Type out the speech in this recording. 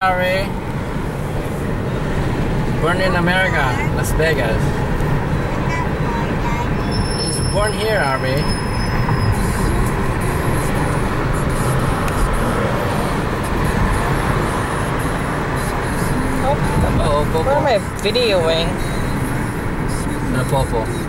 Harry. Born in America, Las Vegas. He's born here, Harvey. Oh, Oh, what am I videoing? No, Popo.